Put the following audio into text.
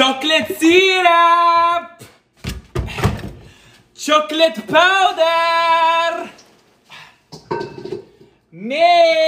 Chocolate syrup! Chocolate powder! Milk!